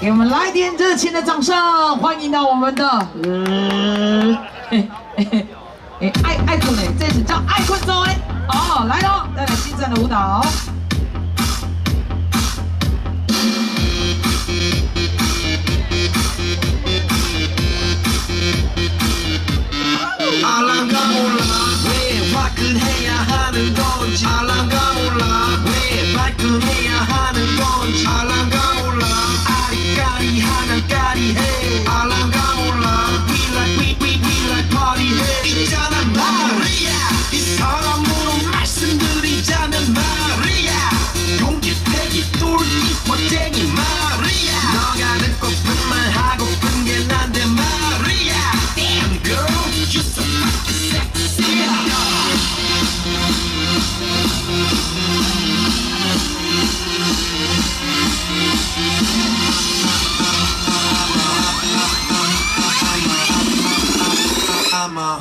给我们来点热情的掌声，欢迎到我们的，呃，哎哎哎，爱爱坤嘞，这是叫爱坤走哎，哦，来喽，带来精湛的舞蹈。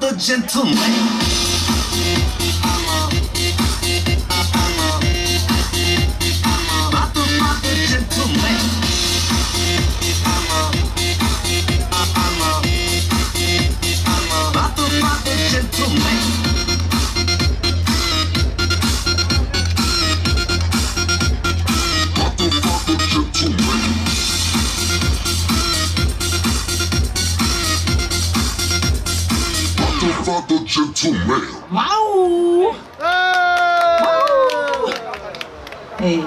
The gentleman. 哇哦！哇哦！哎，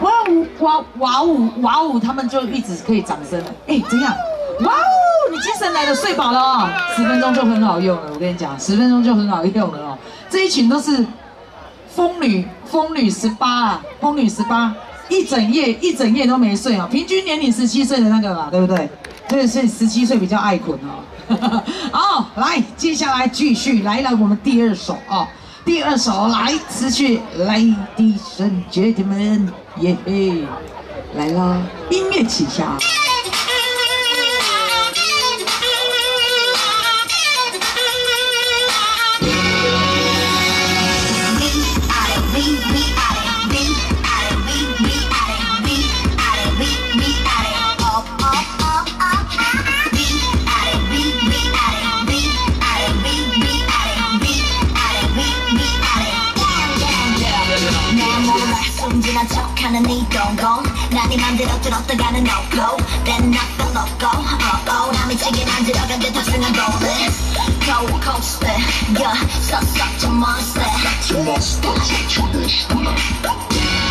哇哦哇哇哦哇哦！他们就一直可以掌声了。哎，怎样？哇哦！你精神来了，睡饱了哦，十分钟就很好用了。我跟你讲，十分钟就很好用了哦。这一群都是疯女，疯女十八啊，疯女十八，一整夜一整夜都没睡哦。平均年龄十七岁的那个嘛，对不对？这是十七岁比较爱滚哦。好，来，接下来继续来了我们第二首哦。第二首来，失去，Ladies and Gentlemen，耶嘿，来了，音乐起下。 순진한 척하는 이 동공 난네 맘대로 들었다가는 no go Then knock the loco uh oh 남이 책에 안 들어간데 탑승한 rolling Cold coaster yeah such such a monster Hey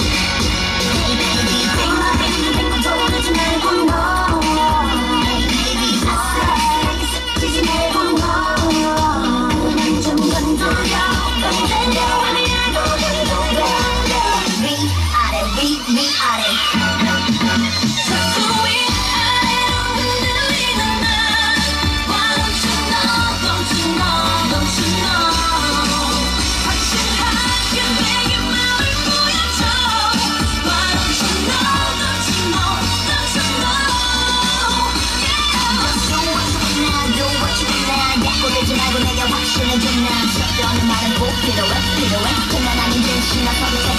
내게 확신을 주나 적당한 말은 꼭 필요해. 필요해 그만 아닌 진심 나 서로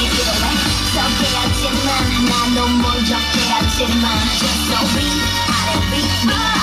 just so weak, I don't be. me.